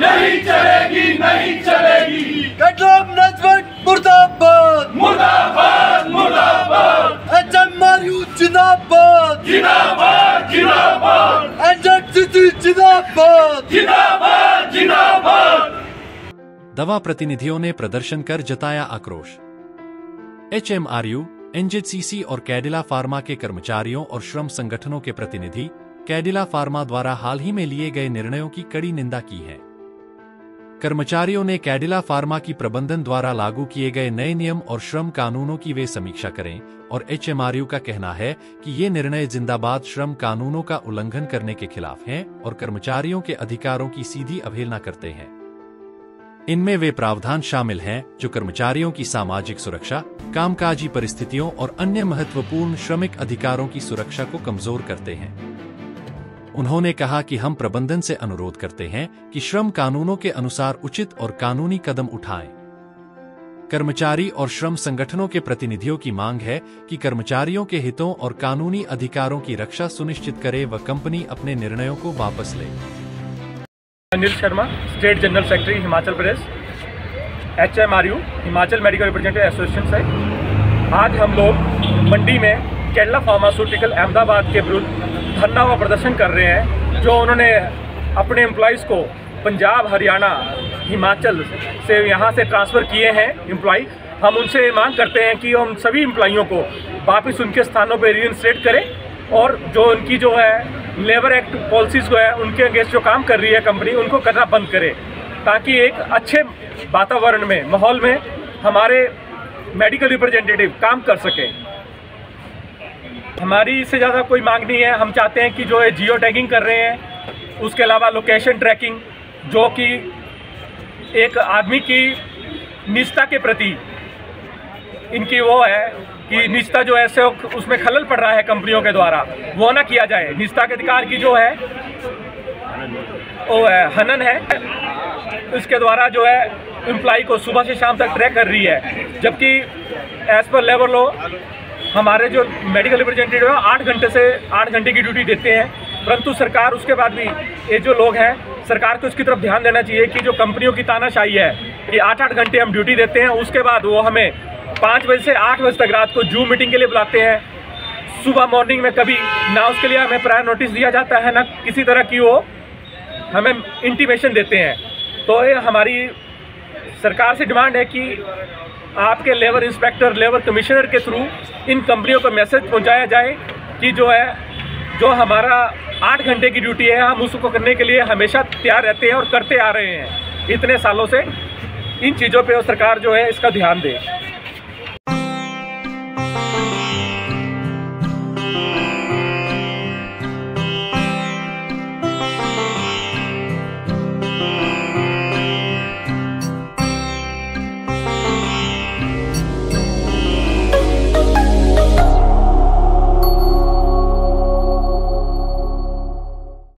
नहीं चलेगी नहीं चलेगी। मुर्दाबाद। मुर्दाबाद मुर्दाबाद। HMRU जिंदाबाद। जिंदाबाद जिंदाबाद। NZCC जिंदाबाद। जिंदाबाद जिंदाबाद। दवा प्रतिनिधियों ने प्रदर्शन कर जताया आक्रोश। एचएमआरयू एनजेसीसी और कैडिला फार्मा के कर्मचारियों और श्रम संगठनों के प्रतिनिधि कैडिला फार्मा द्वारा हाल ही में लिए गए निर्णयों की कड़ी निंदा की है। कर्मचारियों ने कैडिला फार्मा की प्रबंधन द्वारा लागू किए गए नए नियम और श्रम कानूनों की वे समीक्षा करें और एचएमआरयू का कहना है कि ये निर्णय जिंदाबाद श्रम कानूनों का उल्लंघन करने के खिलाफ हैं और कर्मचारियों के अधिकारों की सीधी अवहेलना करते हैं। इनमें वे प्रावधान शामिल हैं जो कर्मचारियों की सामाजिक सुरक्षा, कामकाजी परिस्थितियों और अन्य महत्वपूर्ण श्रमिक अधिकारों की सुरक्षा को कमज़ोर करते हैं। उन्होंने कहा कि हम प्रबंधन से अनुरोध करते हैं कि श्रम कानूनों के अनुसार उचित और कानूनी कदम उठाएँ। कर्मचारी और श्रम संगठनों के प्रतिनिधियों की मांग है कि कर्मचारियों के हितों और कानूनी अधिकारों की रक्षा सुनिश्चित करे व कंपनी अपने निर्णयों को वापस ले। Anil Sharma state general secretary Himachal Pradesh H M R U Himachal medical representative association से। आज हम लोग मंडी में केरला फार्मास्यूटिकल अहमदाबाद के विरुद्ध धरना व प्रदर्शन कर रहे हैं, जो उन्होंने अपने एम्प्लॉयज़ को पंजाब, हरियाणा, हिमाचल से यहाँ से ट्रांसफ़र किए हैं एम्प्लॉय हम उनसे मांग करते हैं कि हम सभी एम्प्लॉयों को वापस उनके स्थानों पर रीइंस्टेट करें और जो उनकी जो है लेबर एक्ट पॉलिसीज़ को है, उनके अगेंस्ट जो काम कर रही है कंपनी उनको करना बंद करे, ताकि एक अच्छे वातावरण में, माहौल में हमारे मेडिकल रिप्रेजेंटेटिव काम कर सकें। हमारी इससे ज़्यादा कोई मांग नहीं है। हम चाहते हैं कि जो है जियो टैगिंग कर रहे हैं, उसके अलावा लोकेशन ट्रैकिंग, जो कि एक आदमी की निजता के प्रति इनकी वो है कि निजता जो है से उसमें खलल पड़ रहा है कंपनियों के द्वारा। वो ना किया जाए। निजता के अधिकार की जो है, वो है, हनन है। इसके द्वारा जो है एम्प्लाई को सुबह से शाम तक ट्रैक कर रही है। जबकि एज पर लेबर लॉ हमारे जो मेडिकल रिप्रेजेंटेटिव हैं, आठ घंटे से आठ घंटे की ड्यूटी देते हैं, परंतु सरकार उसके बाद भी, ये जो लोग हैं, सरकार को इसकी तरफ़ ध्यान देना चाहिए कि जो कंपनियों की तानाशाही है, कि आठ आठ घंटे हम ड्यूटी देते हैं, उसके बाद वो हमें पाँच बजे से आठ बजे तक रात को जूम मीटिंग के लिए बुलाते हैं। सुबह मॉर्निंग में कभी ना उसके लिए हमें प्रायर नोटिस दिया जाता है, ना किसी तरह की वो हमें इंटीमेशन देते हैं। तो ये हमारी सरकार से डिमांड है कि आपके लेबर इंस्पेक्टर, लेबर कमिश्नर के थ्रू इन कंपनियों को मैसेज पहुँचाया जाए कि जो है, जो हमारा आठ घंटे की ड्यूटी है, हम उसको करने के लिए हमेशा तैयार रहते हैं और करते आ रहे हैं। इतने सालों से इन चीज़ों पे सरकार जो है, इसका ध्यान दे।